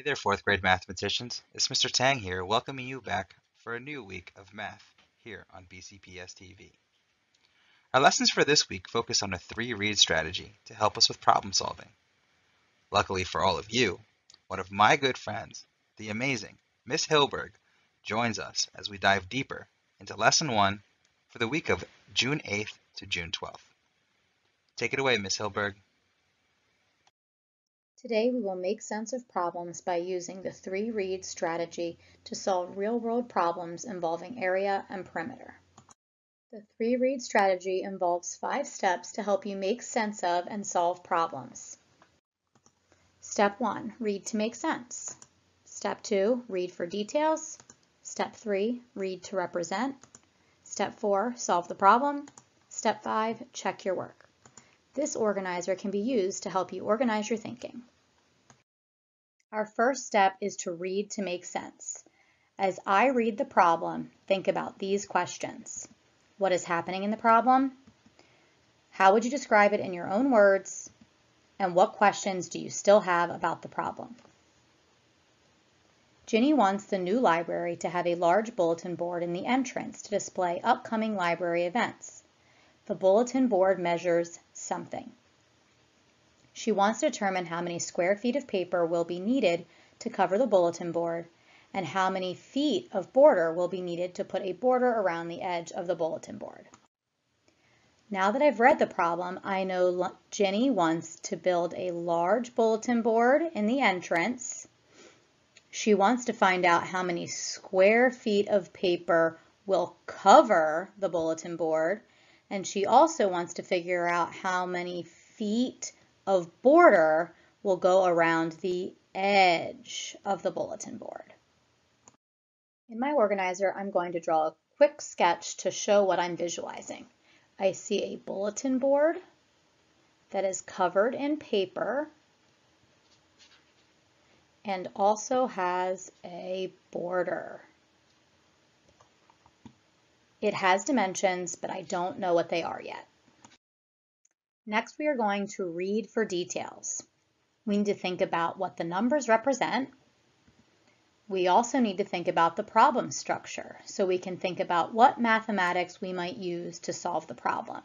fourth grade mathematicians. It's Mr. Tang here, welcoming you back for a new week of math here on BCPS TV. Our lessons for this week focus on a three-read strategy to help us with problem solving. Luckily for all of you, one of my good friends, the amazing Miss Hilberg, joins us as we dive deeper into lesson one for the week of June 8th to June 12th. Take it away, Miss Hilberg. Today we will make sense of problems by using the three-read strategy to solve real-world problems involving area and perimeter. The three-read strategy involves five steps to help you make sense of and solve problems. Step 1. Read to make sense. Step 2. Read for details. Step 3. Read to represent. Step 4. Solve the problem. Step 5. Check your work. This organizer can be used to help you organize your thinking. Our first step is to read to make sense. As I read the problem, think about these questions. What is happening in the problem? How would you describe it in your own words? And what questions do you still have about the problem? Ginny wants the new library to have a large bulletin board in the entrance to display upcoming library events. The bulletin board measures something. She wants to determine how many square feet of paper will be needed to cover the bulletin board and how many feet of border will be needed to put a border around the edge of the bulletin board. Now that I've read the problem, I know Jenny wants to build a large bulletin board in the entrance. She wants to find out how many square feet of paper will cover the bulletin board. And she also wants to figure out how many feet of border will go around the edge of the bulletin board. In my organizer, I'm going to draw a quick sketch to show what I'm visualizing. I see a bulletin board that is covered in paper and also has a border. It has dimensions, but I don't know what they are yet. Next, we are going to read for details. We need to think about what the numbers represent. We also need to think about the problem structure, so we can think about what mathematics we might use to solve the problem.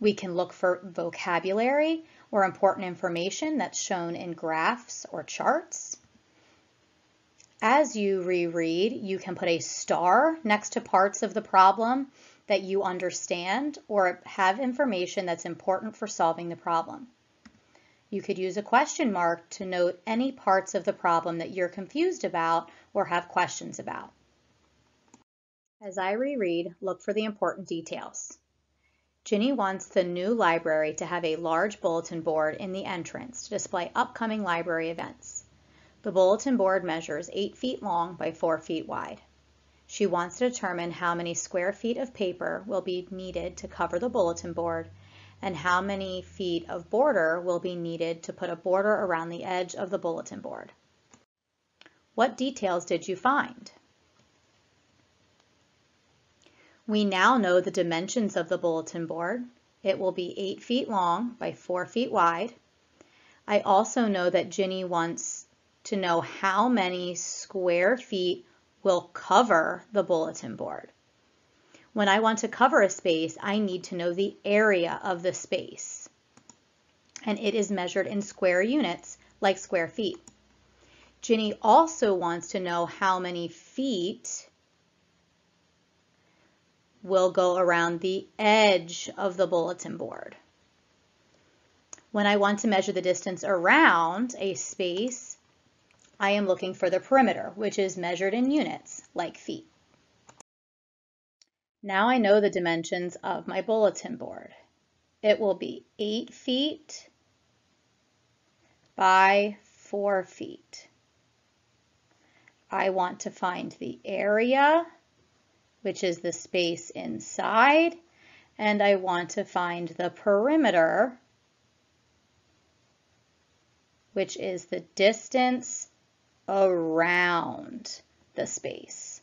We can look for vocabulary or important information that's shown in graphs or charts. As you reread, you can put a star next to parts of the problem that you understand or have information that's important for solving the problem. You could use a question mark to note any parts of the problem that you're confused about or have questions about. As I reread, look for the important details. Ginny wants the new library to have a large bulletin board in the entrance to display upcoming library events. The bulletin board measures 8 feet long by 4 feet wide. She wants to determine how many square feet of paper will be needed to cover the bulletin board and how many feet of border will be needed to put a border around the edge of the bulletin board. What details did you find? We now know the dimensions of the bulletin board. It will be 8 feet long by 4 feet wide. I also know that Ginny wants to know how many square feet will cover the bulletin board. When I want to cover a space, I need to know the area of the space. And it is measured in square units, like square feet. Ginny also wants to know how many feet will go around the edge of the bulletin board. When I want to measure the distance around a space, I am looking for the perimeter, which is measured in units, like feet. Now I know the dimensions of my bulletin board. It will be 8 feet by 4 feet. I want to find the area, which is the space inside, and I want to find the perimeter, which is the distance around the space.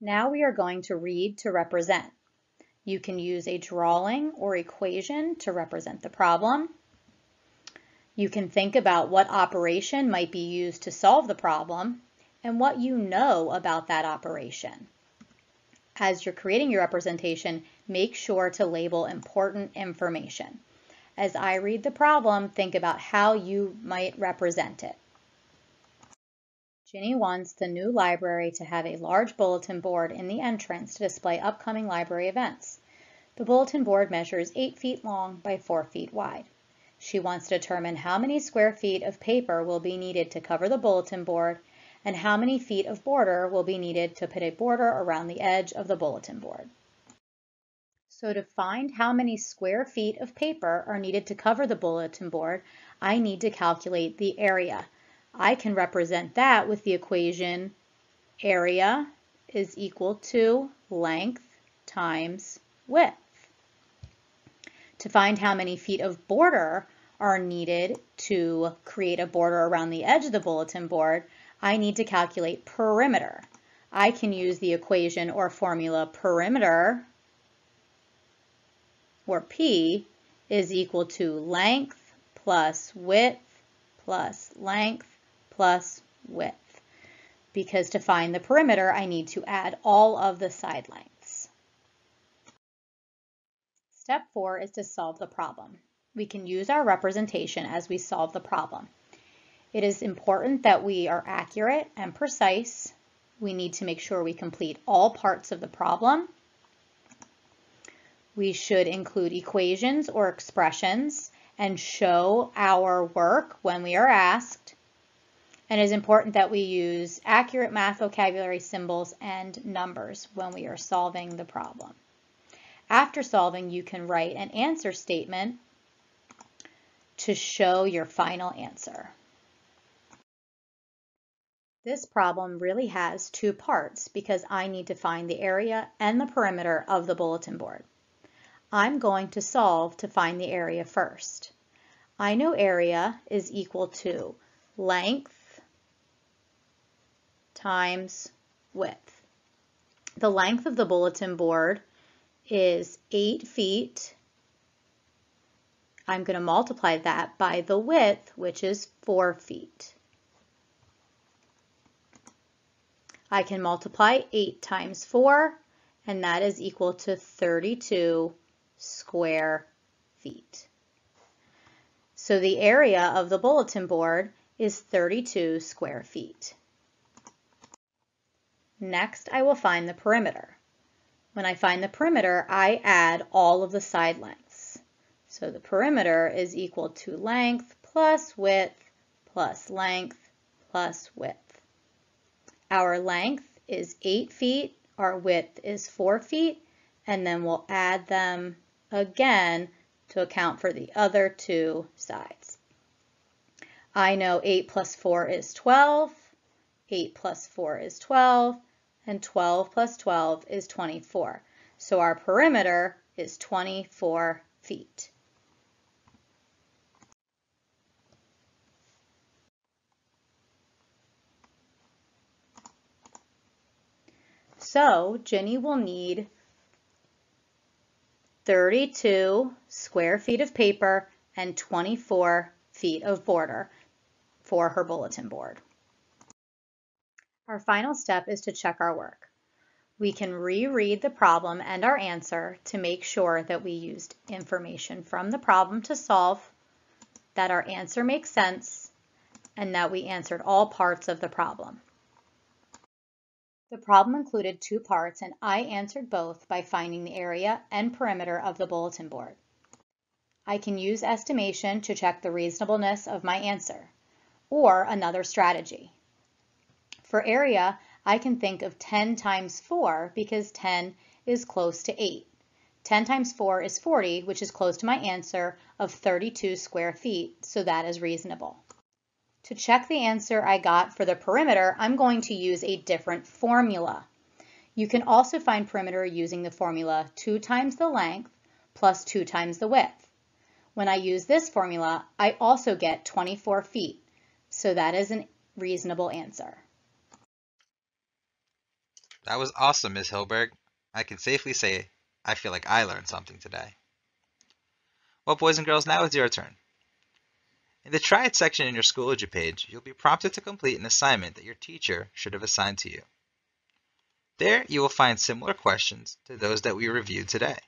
Now we are going to read to represent. You can use a drawing or equation to represent the problem. You can think about what operation might be used to solve the problem and what you know about that operation. As you're creating your representation, make sure to label important information. As I read the problem, think about how you might represent it. Ginny wants the new library to have a large bulletin board in the entrance to display upcoming library events. The bulletin board measures 8 feet long by 4 feet wide. She wants to determine how many square feet of paper will be needed to cover the bulletin board and how many feet of border will be needed to put a border around the edge of the bulletin board. So to find how many square feet of paper are needed to cover the bulletin board, I need to calculate the area. I can represent that with the equation area is equal to length times width. To find how many feet of border are needed to create a border around the edge of the bulletin board, I need to calculate perimeter. I can use the equation or formula perimeter, or P, is equal to length plus width plus length plus width. Because to find the perimeter, I need to add all of the side lengths. Step four is to solve the problem. We can use our representation as we solve the problem. It is important that we are accurate and precise. We need to make sure we complete all parts of the problem. We should include equations or expressions and show our work when we are asked and it is important that we use accurate math vocabulary symbols and numbers when we are solving the problem. After solving, you can write an answer statement to show your final answer. This problem really has two parts because I need to find the area and the perimeter of the bulletin board. I'm going to solve to find the area first. I know area is equal to length times width. The length of the bulletin board is 8 feet. I'm going to multiply that by the width, which is 4 feet. I can multiply 8 times 4, and that is equal to 32 square feet. So the area of the bulletin board is 32 square feet. Next, I will find the perimeter. When I find the perimeter, I add all of the side lengths. So the perimeter is equal to length plus width plus length plus width. Our length is 8 feet, our width is 4 feet, and then we'll add them again to account for the other two sides. I know 8 plus 4 is 12, 8 plus 4 is 12, and 12 plus 12 is 24. So our perimeter is 24 feet. So Jenny will need 32 square feet of paper and 24 feet of border for her bulletin board. Our final step is to check our work. We can reread the problem and our answer to make sure that we used information from the problem to solve, that our answer makes sense, and that we answered all parts of the problem. The problem included two parts and I answered both by finding the area and perimeter of the bulletin board. I can use estimation to check the reasonableness of my answer, or another strategy. For area, I can think of 10 times 4 because 10 is close to 8. 10 times 4 is 40, which is close to my answer of 32 square feet, so that is reasonable. To check the answer I got for the perimeter, I'm going to use a different formula. You can also find perimeter using the formula 2 times the length plus 2 times the width. When I use this formula, I also get 24 feet, so that is a reasonable answer. That was awesome, Ms. Hilberg. I can safely say I feel like I learned something today. Well, boys and girls, now it's your turn. In the Try It section in your Schoology page, you'll be prompted to complete an assignment that your teacher should have assigned to you. There, you will find similar questions to those that we reviewed today.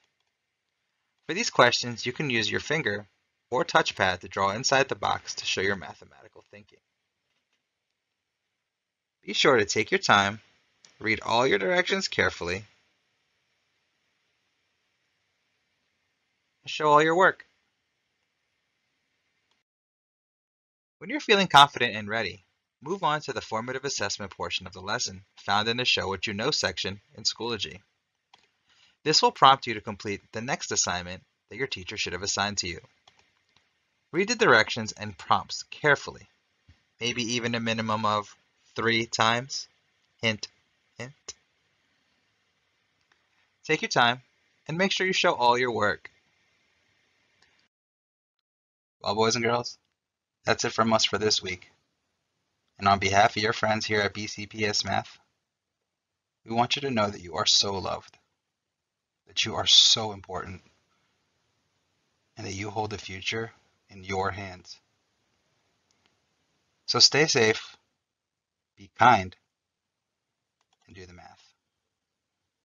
For these questions, you can use your finger or touchpad to draw inside the box to show your mathematical thinking. Be sure to take your time, read all your directions carefully, and show all your work. When you're feeling confident and ready, move on to the formative assessment portion of the lesson found in the Show What You Know section in Schoology. This will prompt you to complete the next assignment that your teacher should have assigned to you. Read the directions and prompts carefully, maybe even a minimum of three times. Hint, hint. Take your time and make sure you show all your work. Well, boys and girls, that's it from us for this week. And on behalf of your friends here at BCPS Math, we want you to know that you are so loved, that you are so important, and that you hold the future in your hands. So stay safe, be kind, and do the math.